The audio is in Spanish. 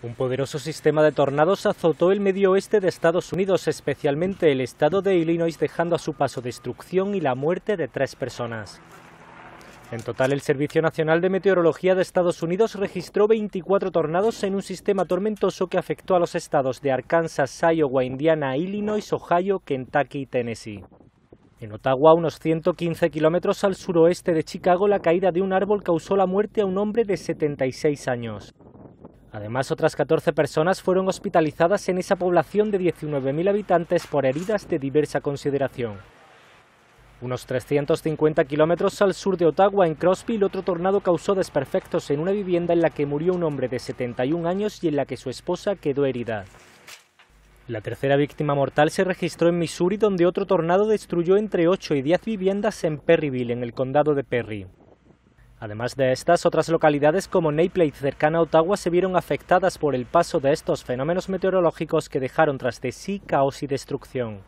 Un poderoso sistema de tornados azotó el medio oeste de Estados Unidos, especialmente el estado de Illinois, dejando a su paso destrucción y la muerte de tres personas. En total, el Servicio Nacional de Meteorología de Estados Unidos registró 24 tornados en un sistema tormentoso que afectó a los estados de Arkansas, Iowa, Indiana, Illinois, Ohio, Kentucky y Tennessee. En Ottawa, unos 115 kilómetros al suroeste de Chicago, la caída de un árbol causó la muerte a un hombre de 76 años. Además, otras 14 personas fueron hospitalizadas en esa población de 19.000 habitantes por heridas de diversa consideración. Unos 350 kilómetros al sur de Ottawa, en Crosby, otro tornado causó desperfectos en una vivienda en la que murió un hombre de 71 años y en la que su esposa quedó herida. La tercera víctima mortal se registró en Missouri, donde otro tornado destruyó entre 8 y 10 viviendas en Perryville, en el condado de Perry. Además de estas, otras localidades como Naplate, cercana a Ottawa, se vieron afectadas por el paso de estos fenómenos meteorológicos que dejaron tras de sí caos y destrucción.